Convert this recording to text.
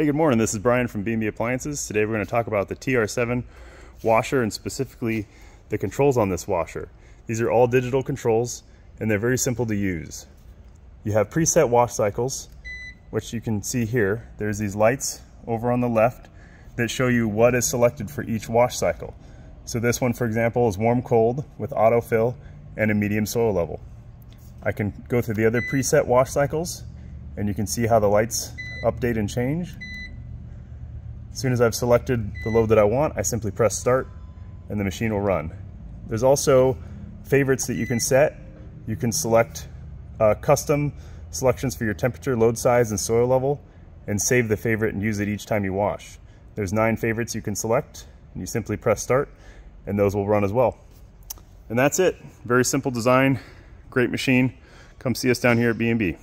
Hey, good morning. This is Brian from B&B Appliances. Today we're going to talk about the TR7 washer and specifically the controls on this washer. These are all digital controls and they're very simple to use. You have preset wash cycles, which you can see here. There's these lights over on the left that show you what is selected for each wash cycle. So this one, for example, is warm cold with autofill and a medium soil level. I can go through the other preset wash cycles and you can see how the lights update and change. As soon as I've selected the load that I want, I simply press start and the machine will run. There's also favorites that you can set. You can select uh, custom selections for your temperature, load size, and soil level, and save the favorite and use it each time you wash. There's nine favorites you can select, and you simply press start, and those will run as well. And that's it. Very simple design, great machine. Come see us down here at B&B.